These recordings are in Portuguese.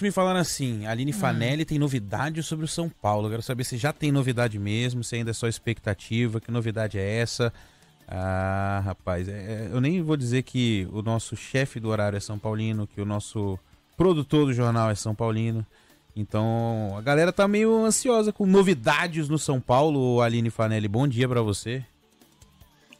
Me falaram assim: Aline hum. Fanelli tem novidade sobre o São Paulo. Eu quero saber se já tem novidade mesmo, se ainda é só expectativa, que novidade é essa? Ah, rapaz, é, é, eu nem vou dizer que o nosso chefe do horário é São Paulino, que o nosso produtor do jornal é São Paulino. Então, a galera tá meio ansiosa com novidades no São Paulo. Aline Fanelli, bom dia para você.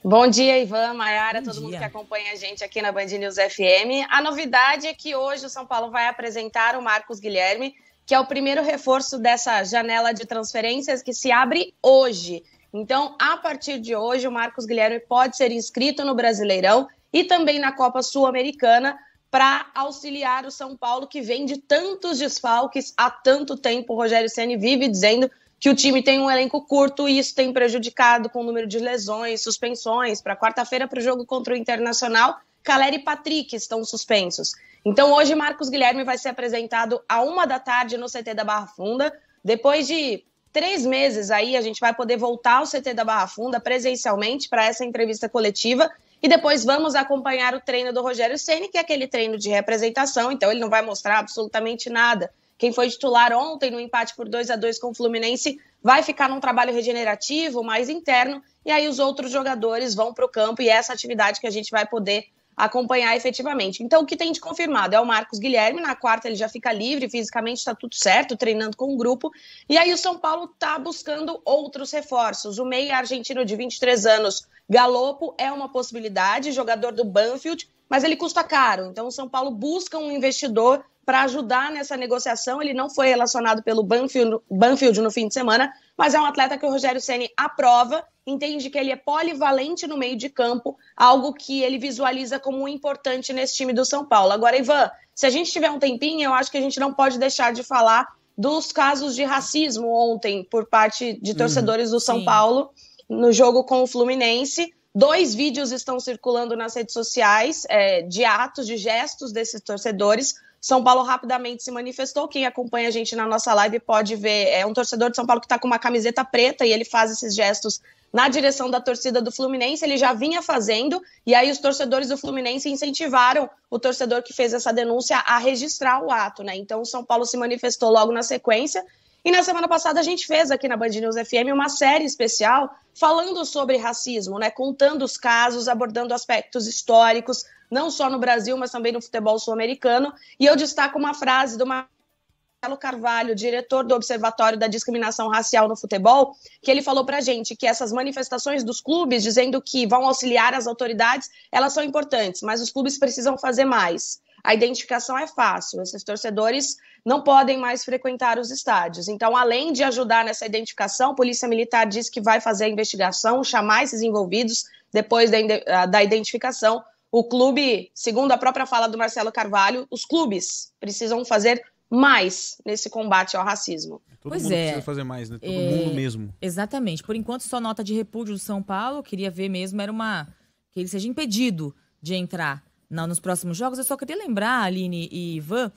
Bom dia, Ivan, Maiara, todo dia. mundo que acompanha a gente aqui na Band News FM. A novidade é que hoje o São Paulo vai apresentar o Marcos Guilherme, que é o primeiro reforço dessa janela de transferências que se abre hoje. Então, a partir de hoje, o Marcos Guilherme pode ser inscrito no Brasileirão e também na Copa Sul-Americana para auxiliar o São Paulo, que vem de tantos desfalques há tanto tempo. O Rogério Ceni vive dizendo que o time tem um elenco curto e isso tem prejudicado com o número de lesões, suspensões. Para quarta-feira, para o jogo contra o Internacional, Caleri e Patrick estão suspensos. Então, hoje, Marcos Guilherme vai ser apresentado a uma da tarde no CT da Barra Funda. Depois de três meses aí, a gente vai poder voltar ao CT da Barra Funda presencialmente para essa entrevista coletiva. E depois vamos acompanhar o treino do Rogério Ceni, que é aquele treino de representação, então ele não vai mostrar absolutamente nada quem foi titular ontem no empate por 2 a 2 com o Fluminense vai ficar num trabalho regenerativo, mais interno, e aí os outros jogadores vão para o campo e é essa atividade que a gente vai poder acompanhar efetivamente. Então, o que tem de confirmado é o Marcos Guilherme. Na quarta, ele já fica livre, fisicamente está tudo certo, treinando com o grupo. E aí, o São Paulo está buscando outros reforços. O meia argentino de 23 anos, Galopo, é uma possibilidade, jogador do Banfield, mas ele custa caro. Então, o São Paulo busca um investidor para ajudar nessa negociação. Ele não foi relacionado pelo Banfield, Banfield no fim de semana, mas é um atleta que o Rogério Ceni aprova, entende que ele é polivalente no meio de campo, algo que ele visualiza como importante nesse time do São Paulo. Agora, Ivan, se a gente tiver um tempinho, eu acho que a gente não pode deixar de falar dos casos de racismo ontem por parte de torcedores uhum, do São sim. Paulo no jogo com o Fluminense. Dois vídeos estão circulando nas redes sociais é, de atos, de gestos desses torcedores. São Paulo rapidamente se manifestou. Quem acompanha a gente na nossa live pode ver. É um torcedor de São Paulo que está com uma camiseta preta e ele faz esses gestos na direção da torcida do Fluminense. Ele já vinha fazendo, e aí os torcedores do Fluminense incentivaram o torcedor que fez essa denúncia a registrar o ato, né? Então São Paulo se manifestou logo na sequência. E na semana passada a gente fez aqui na Band News FM uma série especial falando sobre racismo, né? Contando os casos, abordando aspectos históricos, não só no Brasil, mas também no futebol sul-americano. E eu destaco uma frase do Marcelo Carvalho, diretor do Observatório da Discriminação Racial no Futebol, que ele falou para gente que essas manifestações dos clubes dizendo que vão auxiliar as autoridades, elas são importantes, mas os clubes precisam fazer mais. A identificação é fácil, esses torcedores não podem mais frequentar os estádios. Então, além de ajudar nessa identificação, a Polícia Militar diz que vai fazer a investigação, chamar esses envolvidos depois da, da identificação o clube, segundo a própria fala do Marcelo Carvalho, os clubes precisam fazer mais nesse combate ao racismo. Todo pois mundo é. precisa fazer mais, né? Todo é... mundo mesmo. Exatamente. Por enquanto, só nota de repúdio do São Paulo. Queria ver mesmo, era uma. que ele seja impedido de entrar nos próximos jogos. Eu só queria lembrar, Aline e Ivan,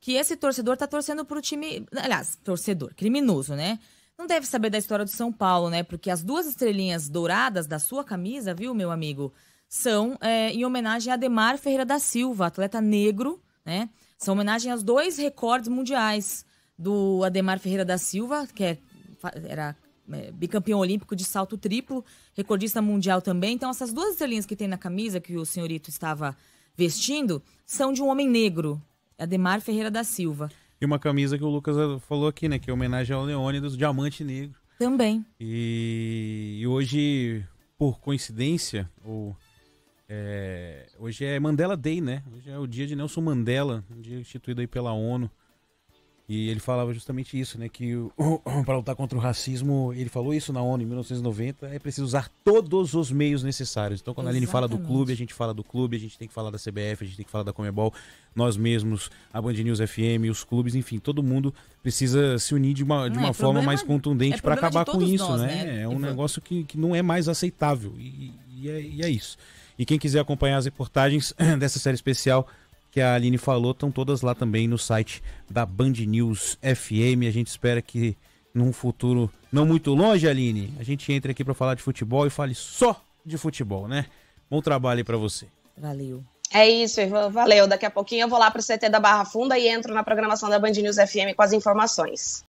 que esse torcedor tá torcendo pro time. Aliás, torcedor, criminoso, né? Não deve saber da história do São Paulo, né? Porque as duas estrelinhas douradas da sua camisa, viu, meu amigo? são é, em homenagem a Ademar Ferreira da Silva, atleta negro, né? São homenagem aos dois recordes mundiais do Ademar Ferreira da Silva, que é, era é, bicampeão olímpico de salto triplo, recordista mundial também. Então, essas duas estrelinhas que tem na camisa que o senhorito estava vestindo são de um homem negro, Ademar Ferreira da Silva. E uma camisa que o Lucas falou aqui, né? Que é homenagem ao Leônidas, Diamante Negro. Também. E, e hoje, por coincidência, ou é, hoje é Mandela Day, né? Hoje é o dia de Nelson Mandela, um dia instituído aí pela ONU. E ele falava justamente isso, né? Que para lutar contra o racismo, ele falou isso na ONU em 1990, é preciso usar todos os meios necessários. Então, quando Exatamente. a Aline fala do clube, a gente fala do clube, a gente tem que falar da CBF, a gente tem que falar da Comebol, nós mesmos, a Band News FM, os clubes, enfim, todo mundo precisa se unir de uma, de uma é, forma mais contundente é para acabar com isso, nós, né? né? É um negócio que, que não é mais aceitável. E, e, é, e é isso. E quem quiser acompanhar as reportagens dessa série especial que a Aline falou, estão todas lá também no site da Band News FM. A gente espera que num futuro não muito longe, Aline, a gente entre aqui para falar de futebol e fale só de futebol, né? Bom trabalho aí para você. Valeu. É isso, Ivan. Valeu. Daqui a pouquinho eu vou lá para o CT da Barra Funda e entro na programação da Band News FM com as informações.